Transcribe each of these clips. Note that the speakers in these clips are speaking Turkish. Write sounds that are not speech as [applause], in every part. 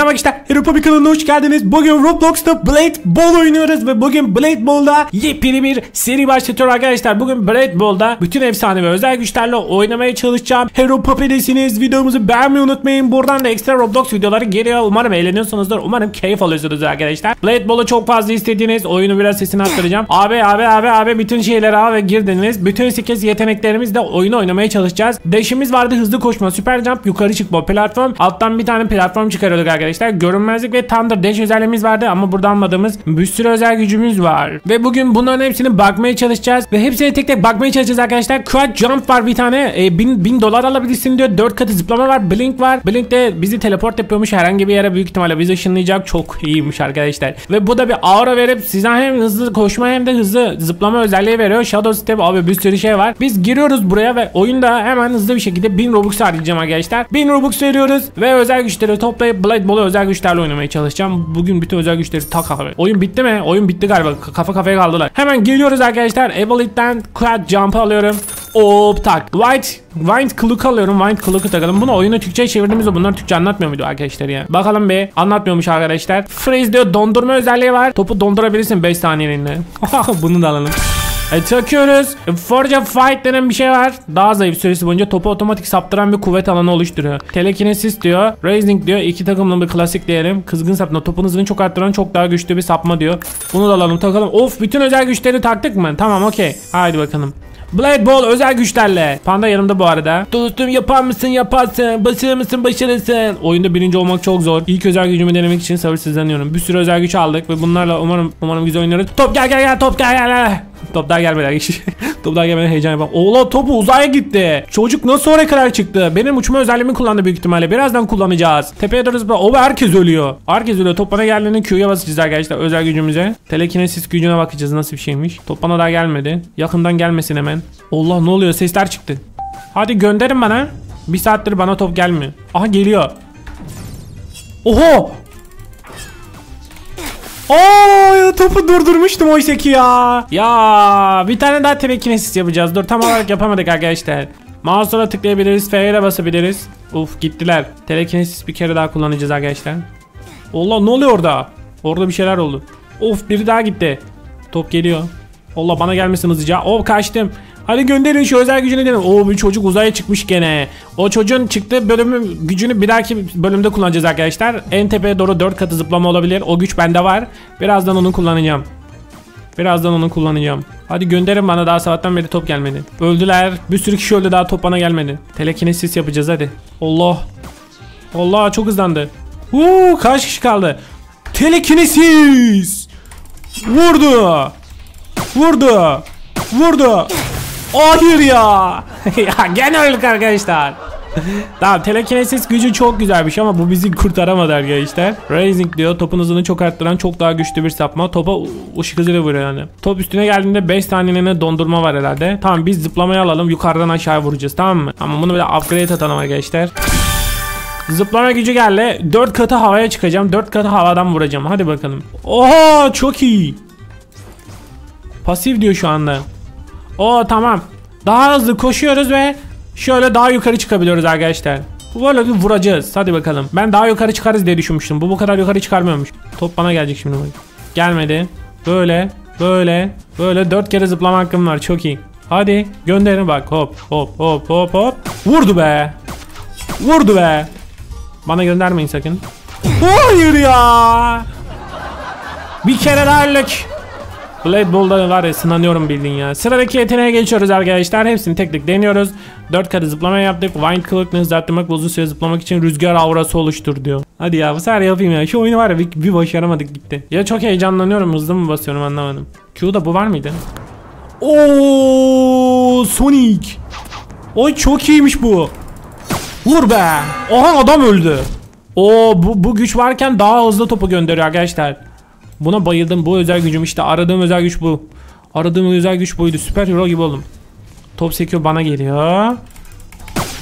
Merhaba arkadaşlar, Europa kanalına hoş geldiniz. Bugün Roblox'ta Blade Ball oynuyoruz ve bugün Blade Ball'da yepyeni bir seri başlatıyorum arkadaşlar. Bugün Blade Ball'da bütün efsane ve özel güçlerle oynamaya çalışacağım. Hero Puppet'esiniz. Videomuzu beğenmeyi unutmayın. Buradan da ekstra Roblox videoları geliyor. Umarım eğleniyorsunuzdur. Umarım keyif alıyorsunuz arkadaşlar. Blade Ball'u çok fazla istediğiniz oyunu biraz sesini arttıracağım. [laughs] abi abi abi abi bütün şeyleri al ve girdiniz. Bütün 8 yeteneklerimizle oyunu oynamaya çalışacağız. Dash'imiz vardı hızlı koşma, süper jump, yukarı çıkma, platform. Alttan bir tane platform çıkarıyorduk arkadaşlar. Görünmezlik ve Thunder Dash özelliğimiz vardı ama burada almadığımız bir sürü özel gücümüz var. Ve bugün bunların hepsini bakmaya çalışacağız. Ve hepsini tek tek bakmaya çalışacağız arkadaşlar. Quad Jump var bir tane. E, bin, bin dolar alabilirsin diyor. 4 katı zıplama var. Blink var. Blink de bizi teleport yapıyormuş herhangi bir yere büyük ihtimalle bizi ışınlayacak. Çok iyiymiş arkadaşlar. Ve bu da bir aura verip size hem hızlı koşma hem de hızlı zıplama özelliği veriyor. Shadow Step abi bir sürü şey var. Biz giriyoruz buraya ve oyunda hemen hızlı bir şekilde 1000 Robux harcayacağım arkadaşlar. 1000 Robux veriyoruz ve özel güçleri toplayıp Blade Ball'u özel güçlerle oynamaya çalışacağım. Bugün bütün özel güçleri tak kafa. Oyun bitti mi? Oyun bitti galiba. Kafa kafaya kaldılar. Hemen geliyoruz arkadaşlar. Evolite'den Quad Jump alıyorum. Hop tak. White Wind Cloak alıyorum. Wind Cloak'u takalım. Bunu oyunu Türkçe'ye çevirdiğimizde bunlar Türkçe anlatmıyor muydu arkadaşlar ya? Bakalım bir. Anlatmıyormuş arkadaşlar. Freeze diyor. Dondurma özelliği var. Topu dondurabilirsin 5 saniyeliğine. [laughs] Bunu da alalım. E, takıyoruz. E, Forge Fight denen bir şey var. Daha zayıf süresi boyunca topu otomatik saptıran bir kuvvet alanı oluşturuyor. Telekinesis diyor. Raising diyor. İki takımlı bir klasik diyelim. Kızgın sapma. Topun hızını çok arttıran çok daha güçlü bir sapma diyor. Bunu da alalım takalım. Of bütün özel güçleri taktık mı? Tamam okey. Haydi bakalım. Blade Ball özel güçlerle. Panda yanımda bu arada. Dostum yapar mısın yaparsın. Başarır mısın başarırsın. Oyunda birinci olmak çok zor. İlk özel gücümü denemek için sabırsızlanıyorum. Bir sürü özel güç aldık ve bunlarla umarım umarım güzel oynarız. Top gel gel gel top gel gel gel. Top daha gelmeden [laughs] Top daha gelmeden heyecan yapalım. Oğlan topu uzaya gitti. Çocuk nasıl oraya kadar çıktı? Benim uçma özelliğimi kullandı büyük ihtimalle. Birazdan kullanacağız. Tepeye doğru zıpla. O herkes ölüyor. Herkes ölüyor. Top bana geldiğinde Q'ya basacağız arkadaşlar özel gücümüze. Telekinesis gücüne bakacağız nasıl bir şeymiş. Top bana daha gelmedi. Yakından gelmesin hemen. Allah ne oluyor? Sesler çıktı. Hadi gönderin bana. Bir saattir bana top gelmiyor. Aha geliyor. Oho! Oo topu durdurmuştum oysa ki ya. Ya bir tane daha telekinesis yapacağız. Dur tam olarak yapamadık arkadaşlar. Mouse'la tıklayabiliriz. F'ye basabiliriz. Uf gittiler. Telekinesis bir kere daha kullanacağız arkadaşlar. Allah ne oluyor orada? Orada bir şeyler oldu. Of biri daha gitti. Top geliyor. Allah bana gelmesin hızlıca. Oh kaçtım. Hadi gönderin şu özel gücünü dedim. Oo bir çocuk uzaya çıkmış gene. O çocuğun çıktığı bölümün gücünü bir dahaki bölümde kullanacağız arkadaşlar. En tepeye doğru 4 katı zıplama olabilir. O güç bende var. Birazdan onu kullanacağım. Birazdan onu kullanacağım. Hadi gönderin bana daha sabahtan beri top gelmedi. Öldüler. Bir sürü kişi öldü daha top bana gelmedi. Telekinesis yapacağız hadi. Allah. Allah çok hızlandı. Uuu kaç kişi kaldı? Telekinesis. Vurdu. Vurdu. Vurdu. Hayır ya. [laughs] ya gene öldük arkadaşlar. tamam telekinesis gücü çok güzelmiş ama bu bizi kurtaramadı arkadaşlar. Raising diyor topun hızını çok arttıran çok daha güçlü bir sapma. Topa ışık hızıyla vuruyor yani. Top üstüne geldiğinde 5 saniyeliğine dondurma var herhalde. Tamam biz zıplamayı alalım yukarıdan aşağı vuracağız tamam mı? Ama bunu bir de upgrade atalım arkadaşlar. Zıplama gücü geldi. 4 katı havaya çıkacağım. 4 katı havadan vuracağım. Hadi bakalım. Oha çok iyi. Pasif diyor şu anda. O tamam. Daha hızlı koşuyoruz ve şöyle daha yukarı çıkabiliyoruz arkadaşlar. Böyle bir vuracağız. Hadi bakalım. Ben daha yukarı çıkarız diye düşünmüştüm. Bu bu kadar yukarı çıkarmıyormuş. Top bana gelecek şimdi. Gelmedi. Böyle. Böyle. Böyle dört kere zıplama hakkım var. Çok iyi. Hadi gönderin bak. Hop hop hop hop hop. Vurdu be. Vurdu be. Bana göndermeyin sakın. Hayır ya. Bir kere öldük. Blade var ya sınanıyorum bildin ya. Sıradaki yeteneğe geçiyoruz arkadaşlar. Hepsini tek tek deniyoruz. 4 kere zıplama yaptık. Wind Cloak'ını hızlattırmak uzun süre zıplamak için rüzgar aurası oluştur diyor. Hadi ya bu sefer yapayım ya. Şu oyunu var ya bir, bir başaramadık gitti. Ya çok heyecanlanıyorum hızlı mı basıyorum anlamadım. Q'da bu var mıydı? Oo Sonic. Oy çok iyiymiş bu. Vur be. Oha adam öldü. Oo bu, bu güç varken daha hızlı topu gönderiyor arkadaşlar. Buna bayıldım. Bu özel gücüm işte. Aradığım özel güç bu. Aradığım özel güç buydu. Süper hero gibi oldum. Top sekiyor bana geliyor.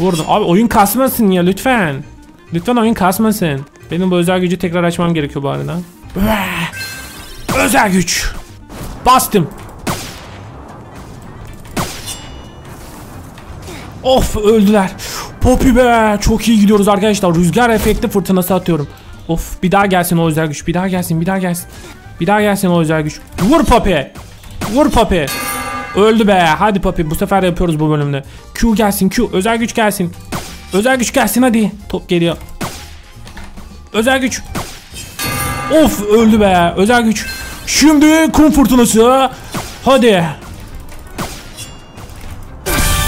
Vurdum. Abi oyun kasmasın ya lütfen. Lütfen oyun kasmasın. Benim bu özel gücü tekrar açmam gerekiyor bu arada. Özel güç. Bastım. Of öldüler. Poppy be. Çok iyi gidiyoruz arkadaşlar. Rüzgar efekti fırtınası atıyorum. Of bir daha gelsin o özel güç. Bir daha gelsin bir daha gelsin. Bir daha gelsin o özel güç. Vur Papi. Vur Papi. Öldü be. Hadi Papi bu sefer yapıyoruz bu bölümde. Q gelsin Q. Özel güç gelsin. Özel güç gelsin hadi. Top geliyor. Özel güç. Of öldü be. Özel güç. Şimdi kum fırtınası. Hadi.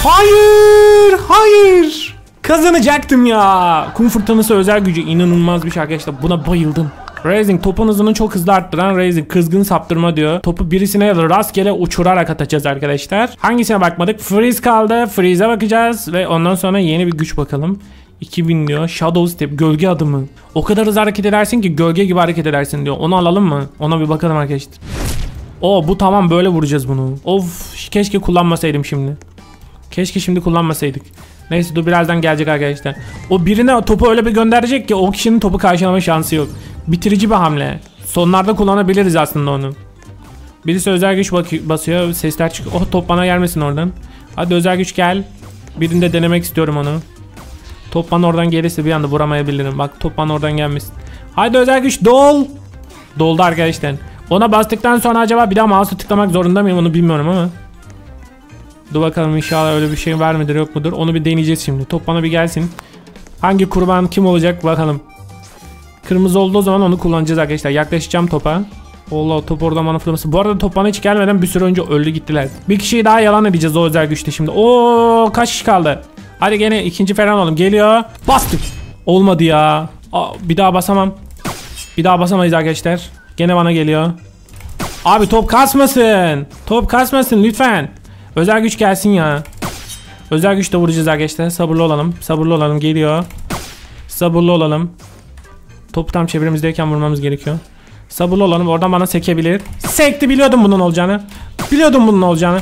Hayır. Hayır. Kazanacaktım ya. Kum fırtınası özel gücü inanılmaz bir şey arkadaşlar. Buna bayıldım. Raising topun hızını çok hızlı arttıran Raising kızgın saptırma diyor. Topu birisine rastgele uçurarak atacağız arkadaşlar. Hangisine bakmadık? Freeze kaldı. Freeze'e bakacağız ve ondan sonra yeni bir güç bakalım. 2000 diyor. Shadow Step gölge adımı. O kadar hızlı hareket edersin ki gölge gibi hareket edersin diyor. Onu alalım mı? Ona bir bakalım arkadaşlar. O bu tamam böyle vuracağız bunu. Of keşke kullanmasaydım şimdi. Keşke şimdi kullanmasaydık. Neyse dur birazdan gelecek arkadaşlar. O birine topu öyle bir gönderecek ki o kişinin topu karşılama şansı yok. Bitirici bir hamle. Sonlarda kullanabiliriz aslında onu. Birisi özel güç basıyor. Sesler çıkıyor. Oh top bana gelmesin oradan. Hadi özel güç gel. Birinde denemek istiyorum onu. Top bana oradan gelirse bir anda vuramayabilirim. Bak top bana oradan gelmesin. Hadi özel güç dol. Doldu arkadaşlar. Ona bastıktan sonra acaba bir daha mouse'u tıklamak zorunda mıyım onu bilmiyorum ama. Dur bakalım inşallah öyle bir şey var mıdır yok mudur. Onu bir deneyeceğiz şimdi. Top bana bir gelsin. Hangi kurban kim olacak bakalım. Kırmızı olduğu zaman onu kullanacağız arkadaşlar. Yaklaşacağım topa. Allah top oradan bana fırlaması. Bu arada top bana hiç gelmeden bir süre önce öldü gittiler. Bir kişiyi daha yalan edeceğiz o özel güçte şimdi. Oo kaç kişi kaldı? Hadi gene ikinci falan olalım. Geliyor. Bastık. Olmadı ya. Aa, bir daha basamam. Bir daha basamayız arkadaşlar. Gene bana geliyor. Abi top kasmasın. Top kasmasın lütfen. Özel güç gelsin ya. Özel güç de vuracağız arkadaşlar. Sabırlı olalım. Sabırlı olalım. Geliyor. Sabırlı olalım. Topu tam çevremizdeyken vurmamız gerekiyor. Sabırlı olalım. Oradan bana sekebilir. Sekti. Biliyordum bunun olacağını. Biliyordum bunun olacağını.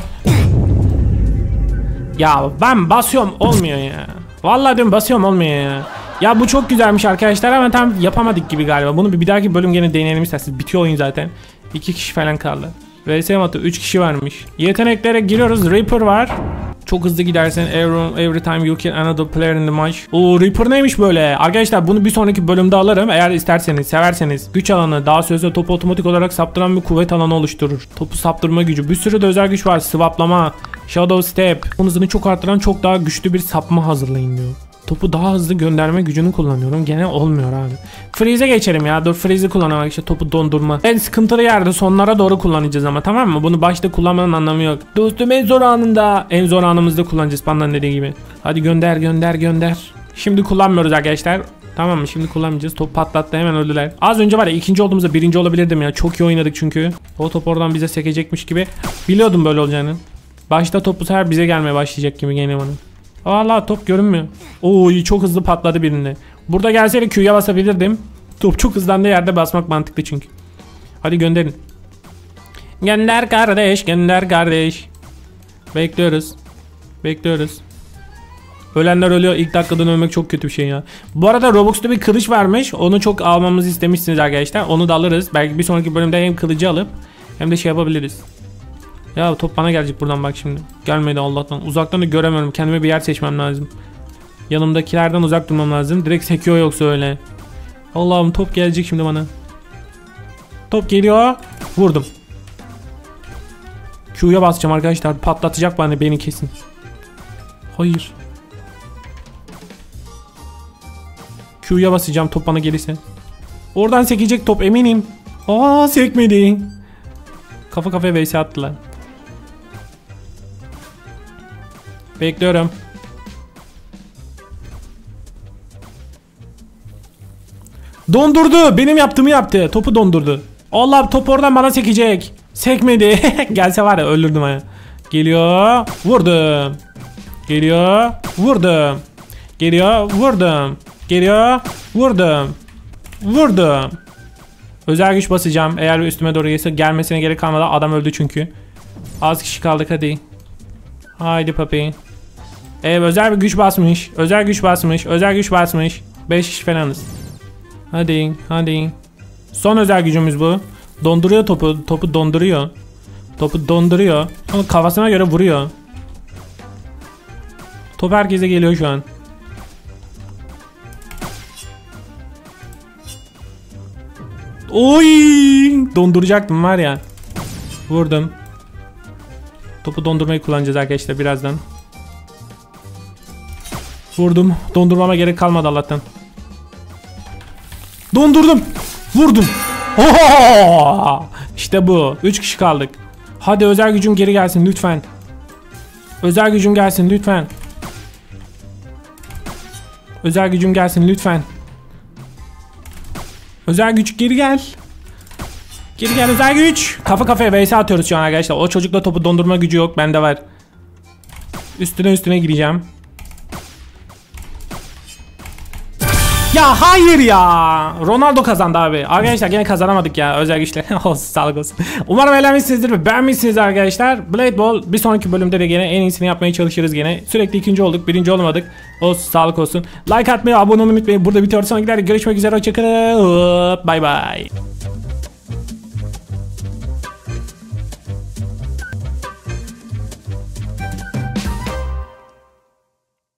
Ya ben basıyorum olmuyor ya. Vallahi diyorum basıyorum olmuyor ya. Ya bu çok güzelmiş arkadaşlar ama tam yapamadık gibi galiba. Bunu bir, dahaki bölüm gene deneyelim isterseniz. Bitiyor oyun zaten. İki kişi falan kaldı. VS matı 3 kişi varmış. Yeteneklere giriyoruz. Reaper var. Çok hızlı gidersen every, every time you kill another player in the match. O Reaper neymiş böyle? Arkadaşlar bunu bir sonraki bölümde alırım. Eğer isterseniz, severseniz. Güç alanı daha sözde topu otomatik olarak saptıran bir kuvvet alanı oluşturur. Topu saptırma gücü. Bir sürü de özel güç var. Swaplama, Shadow Step. Bunun hızını çok arttıran çok daha güçlü bir sapma hazırlayın diyor. Topu daha hızlı gönderme gücünü kullanıyorum. Gene olmuyor abi. Freeze'e geçelim ya. Dur freeze'i kullanarak işte topu dondurma. En sıkıntılı yerde sonlara doğru kullanacağız ama tamam mı? Bunu başta kullanmanın anlamı yok. Dostum en zor anında. En zor anımızda kullanacağız pandan dediği gibi. Hadi gönder gönder gönder. Şimdi kullanmıyoruz arkadaşlar. Tamam mı? Şimdi kullanmayacağız. Top patlattı hemen öldüler. Az önce var ya ikinci olduğumuzda birinci olabilirdim ya. Çok iyi oynadık çünkü. O top oradan bize sekecekmiş gibi. Biliyordum böyle olacağını. Başta top bu sefer bize gelmeye başlayacak gibi gene bana. Valla top görünmüyor. Oo çok hızlı patladı birinde. Burada gelseydi Q'ya basabilirdim. Top çok hızlandı yerde basmak mantıklı çünkü. Hadi gönderin. Gönder kardeş gönder kardeş. Bekliyoruz. Bekliyoruz. Ölenler ölüyor. İlk dakikadan ölmek çok kötü bir şey ya. Bu arada Robux'ta bir kılıç vermiş. Onu çok almamızı istemişsiniz arkadaşlar. Onu da alırız. Belki bir sonraki bölümde hem kılıcı alıp hem de şey yapabiliriz. Ya top bana gelecek buradan bak şimdi. Gelmedi Allah'tan. Uzaktan da göremiyorum. Kendime bir yer seçmem lazım. Yanımdakilerden uzak durmam lazım. Direkt sekiyor yoksa öyle. Allah'ım top gelecek şimdi bana. Top geliyor. Vurdum. Q'ya basacağım arkadaşlar. Patlatacak bana beni kesin. Hayır. Q'ya basacağım top bana gelirse. Oradan sekecek top eminim. Aa sekmedi. Kafa kafaya vs attılar. Bekliyorum. Dondurdu. Benim yaptığımı yaptı. Topu dondurdu. Allah top oradan bana sekecek. Sekmedi. [laughs] Gelse var ya öldürdüm ha. Geliyor. Vurdum. Geliyor. Vurdum. Geliyor. Vurdum. Geliyor. Vurdum. Vurdum. Özel güç basacağım. Eğer üstüme doğru gelirse gelmesine gerek kalmadı. Adam öldü çünkü. Az kişi kaldık hadi. Haydi papi. Evet özel bir güç basmış. Özel güç basmış. Özel güç basmış. 5 kişi falanız. Hadi hadi. Son özel gücümüz bu. Donduruyor topu. Topu donduruyor. Topu donduruyor. Ama kafasına göre vuruyor. Top herkese geliyor şu an. Oy! Donduracaktım var ya. Vurdum. Topu dondurmayı kullanacağız arkadaşlar birazdan. Vurdum. Dondurmama gerek kalmadı Allah'tan. Dondurdum. Vurdum. Oho! İşte bu. 3 kişi kaldık. Hadi özel gücüm geri gelsin lütfen. Özel gücüm gelsin lütfen. Özel gücüm gelsin lütfen. Özel güç geri gel. Geri gel özel güç. Kafa kafaya vs atıyoruz şu an arkadaşlar. O çocukla topu dondurma gücü yok. Bende var. Üstüne üstüne gireceğim. Ya hayır ya. Ronaldo kazandı abi. Arkadaşlar gene kazanamadık ya özel güçle. [laughs] olsun sağlık olsun. Umarım eğlenmişsinizdir ve beğenmişsiniz arkadaşlar. Blade Ball bir sonraki bölümde de gene en iyisini yapmaya çalışırız gene. Sürekli ikinci olduk birinci olamadık. Olsun sağlık olsun. Like atmayı abone olmayı unutmayın. Burada bitiyor sonrakilerde görüşmek üzere. Hoşçakalın. Bye bye.